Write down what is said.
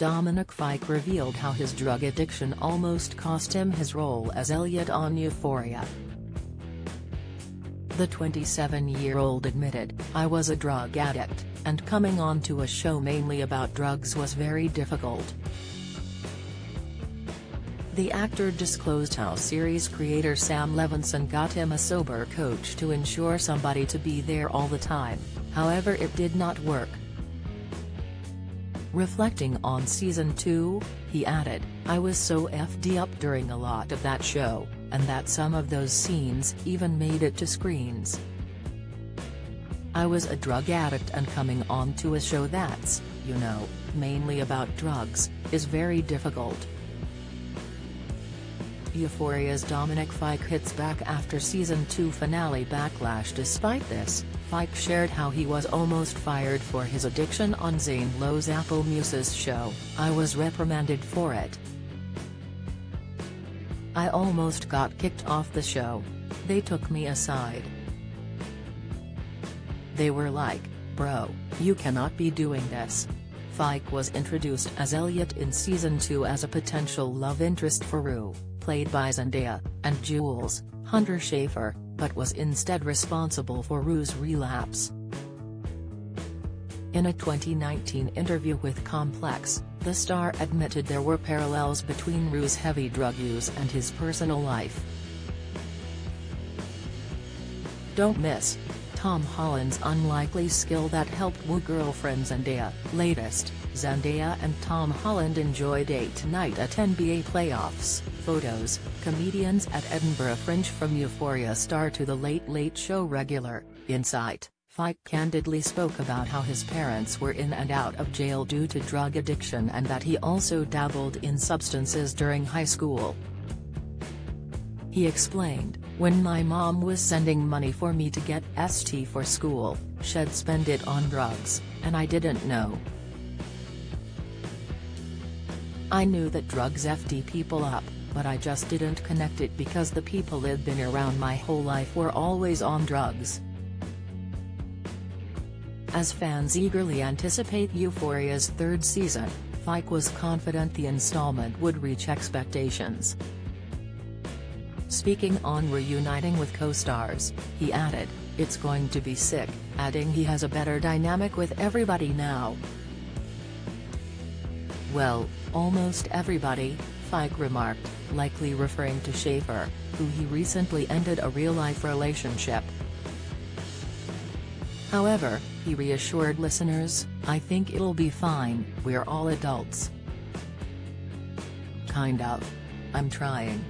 Dominic Fike revealed how his drug addiction almost cost him his role as Elliot on Euphoria. The 27-year-old admitted, I was a drug addict, and coming on to a show mainly about drugs was very difficult. The actor disclosed how series creator Sam Levinson got him a sober coach to ensure somebody to be there all the time, however it did not work. Reflecting on season 2, he added, I was so FD up during a lot of that show, and that some of those scenes even made it to screens. I was a drug addict and coming on to a show that's, you know, mainly about drugs, is very difficult. Euphoria's Dominic Fike hits back after season 2 finale backlash Despite this, Fike shared how he was almost fired for his addiction on Zane Lowe's Apple Music show, I was reprimanded for it. I almost got kicked off the show. They took me aside. They were like, bro, you cannot be doing this. Fike was introduced as Elliot in season 2 as a potential love interest for Rue, played by Zendaya, and Jules, Hunter Schafer, but was instead responsible for Rue's relapse. In a 2019 interview with Complex, the star admitted there were parallels between Rue's heavy drug use and his personal life. Don't miss, Tom Holland's unlikely skill that helped woo girlfriend Zendaya. Latest, Zendaya and Tom Holland enjoy date night at NBA playoffs. Photos, comedians at Edinburgh Fringe from Euphoria star to The Late Late Show regular, Insight. Fike candidly spoke about how his parents were in and out of jail due to drug addiction and that he also dabbled in substances during high school. He explained, when my mom was sending money for me to get ST for school, she'd spend it on drugs, and I didn't know. I knew that drugs FD people up, but I just didn't connect it because the people I'd been around my whole life were always on drugs. As fans eagerly anticipate Euphoria's third season, Fike was confident the installment would reach expectations. Speaking on reuniting with co-stars, he added, it's going to be sick, adding he has a better dynamic with everybody now. Well, almost everybody, Fike remarked, likely referring to Schafer, who he recently ended a real-life relationship. However, he reassured listeners, I think it'll be fine, we're all adults. Kind of. I'm trying.